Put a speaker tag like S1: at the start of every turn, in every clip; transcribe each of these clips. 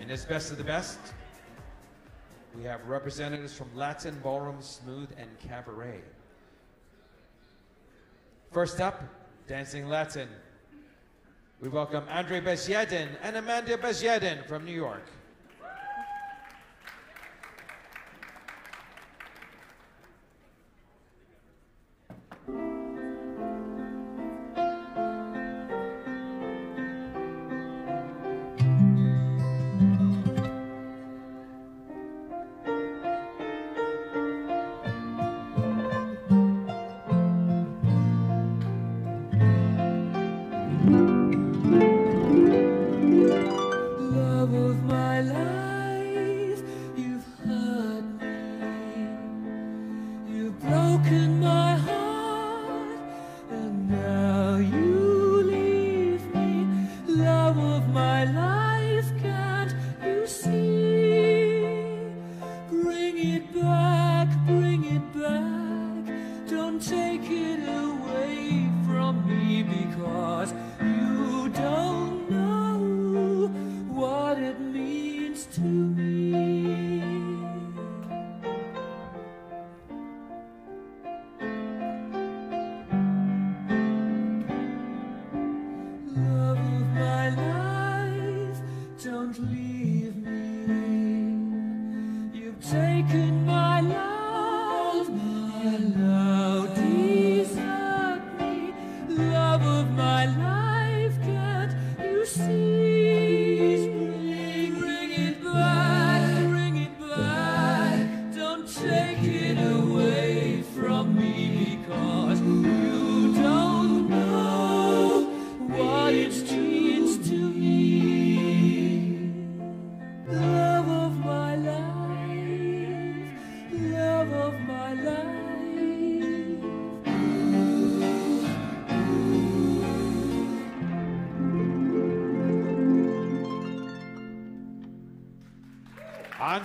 S1: In this best of the best, we have representatives from Latin Ballroom, Smooth, and Cabaret. First up, Dancing Latin. We welcome Andre Bezjedin and Amanda Bezjedin from New York.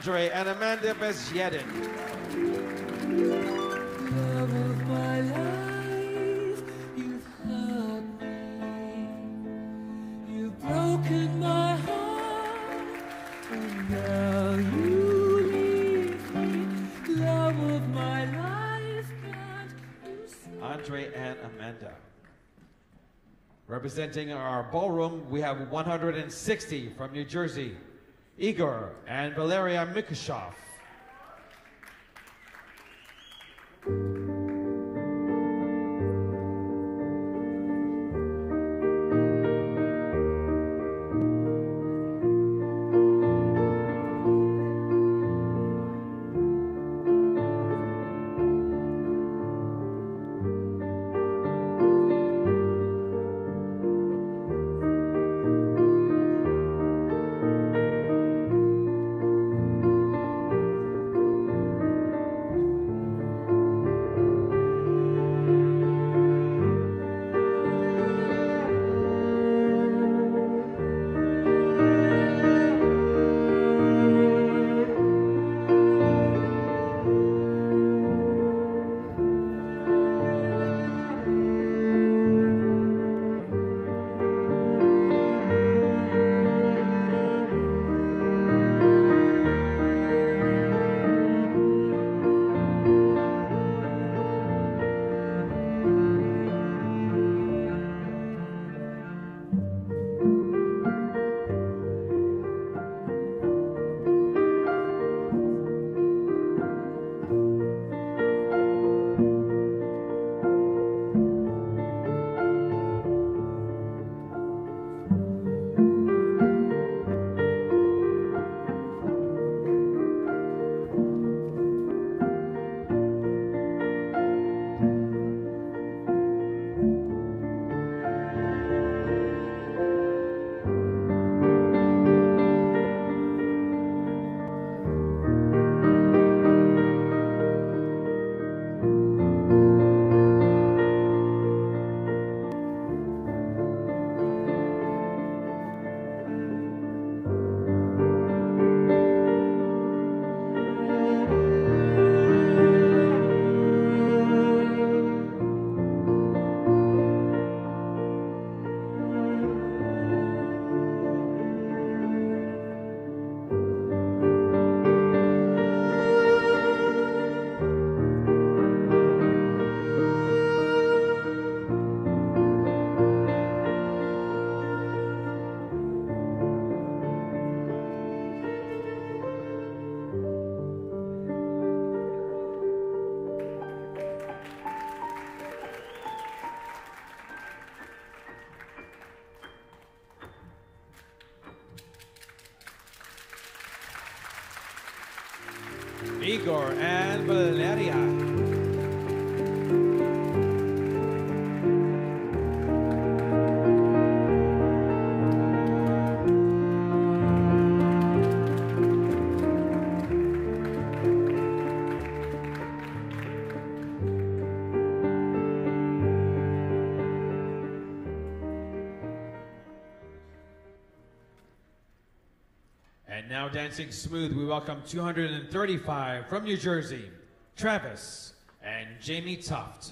S1: Andre and Amanda Bezjedin.
S2: Love of my life, you've hurt me. You've broken my heart, and now you leave me. Love of my life, you?
S1: Andre and Amanda. Representing our ballroom, we have 160 from New Jersey, Igor and Valeria Mikushov.
S2: Igor and Valeria. Dancing Smooth, we welcome 235 from New Jersey, Travis and Jamie Tuft.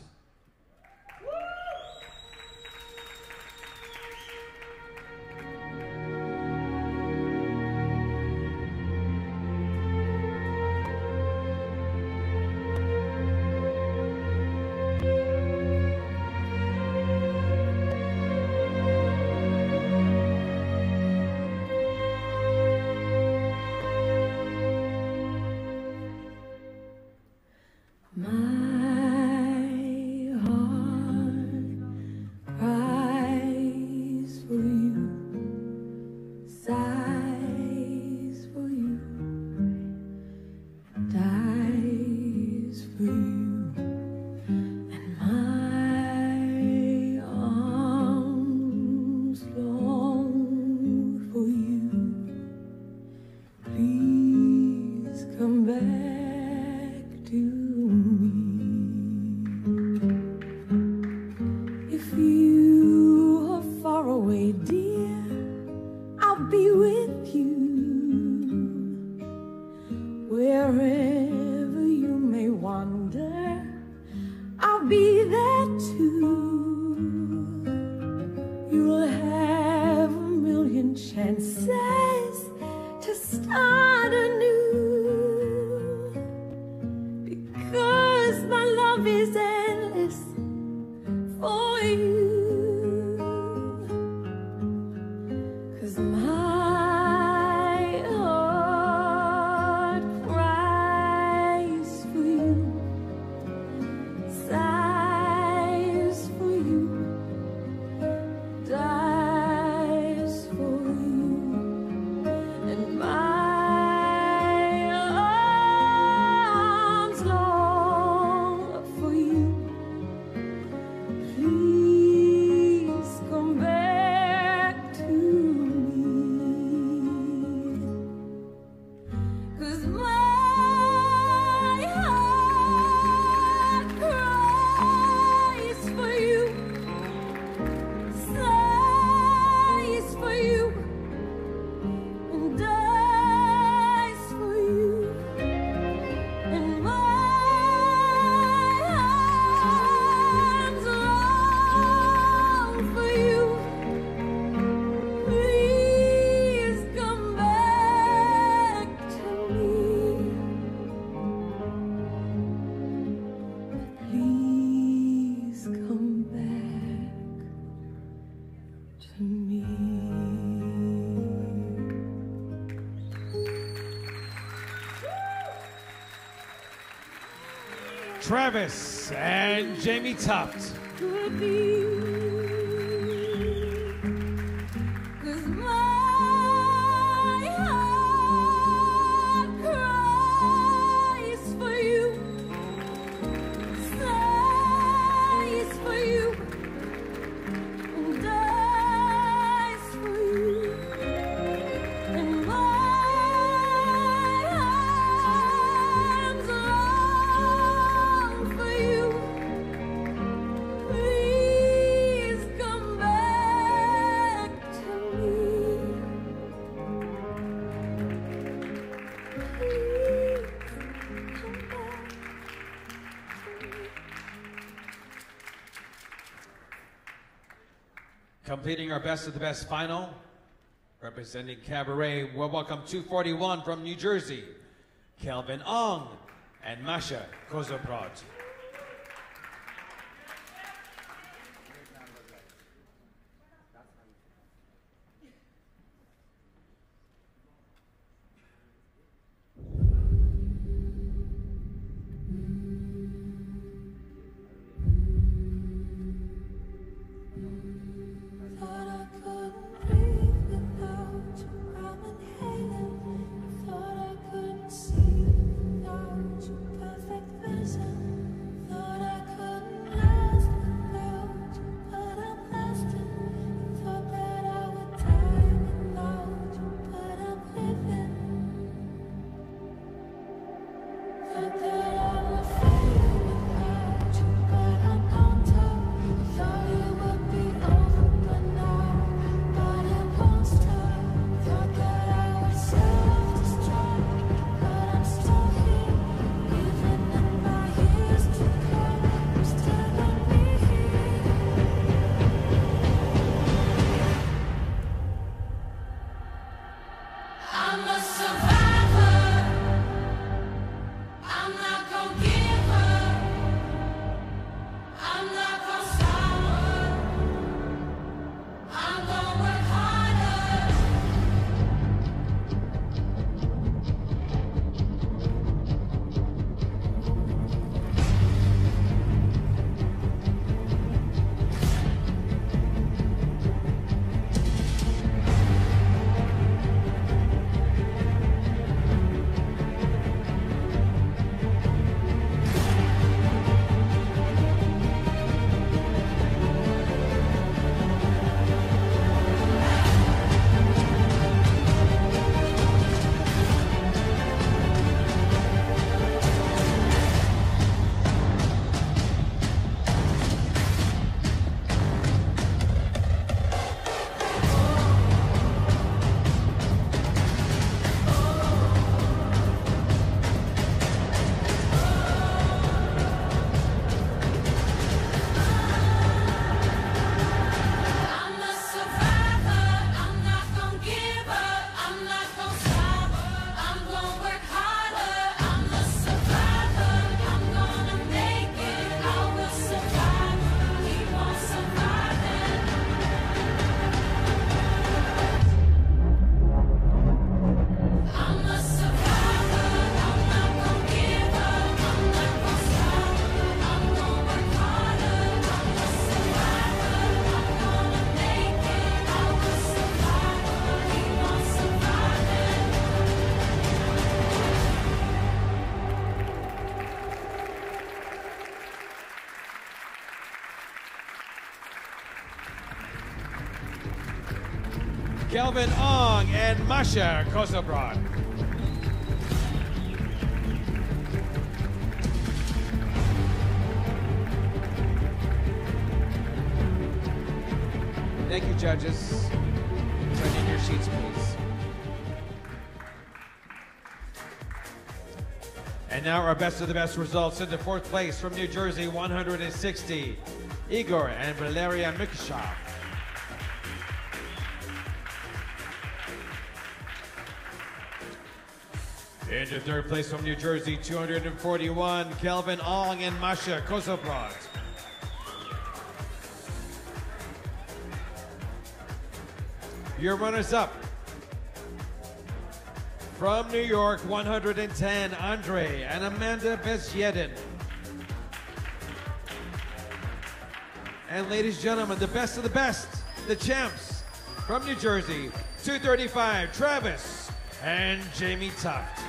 S1: love is endless for you.
S2: Travis and Jamie Tuft. our best of the best final. Representing Cabaret, we'll welcome 241 from New Jersey, Kelvin Ong and Masha
S1: Kosobrod.
S2: Kelvin Ong and Masha Kosobrod. Thank you, judges. Turn in your sheets, please. And now our best of the best results into fourth place from New Jersey, 160, Igor and Valeria Mikushov. Into third place from New Jersey, 241, Kelvin Ong and Masha Kosobrod. Your runners up. From New York, 110, Andre and Amanda Bezjedin. And ladies and gentlemen, the best of the best, the champs from New Jersey, 235, Travis and Jamie Tuft.